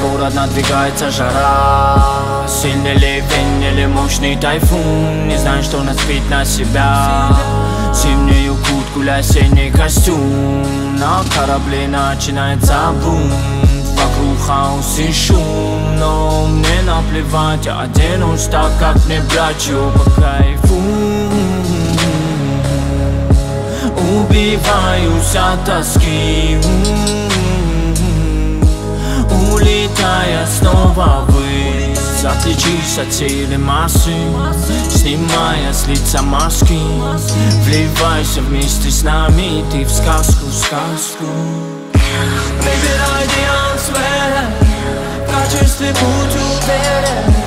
город надвигается жара Сильный ливень или мощный тайфун? Не знаю, что нас спит на себя. Зимнюю куртку или осенний костюм. На корабле начинается бум Вокруг хаос и шум. Но мне наплевать, я оденусь так, как мне брачу по кайфу. Убиваюсь от тоски Улетая снова ввысь Отличишь от силы массы Снимая с лица маски Вливайся вместе с нами Ты в сказку, сказку Выбирай диансвер В качестве будь уверен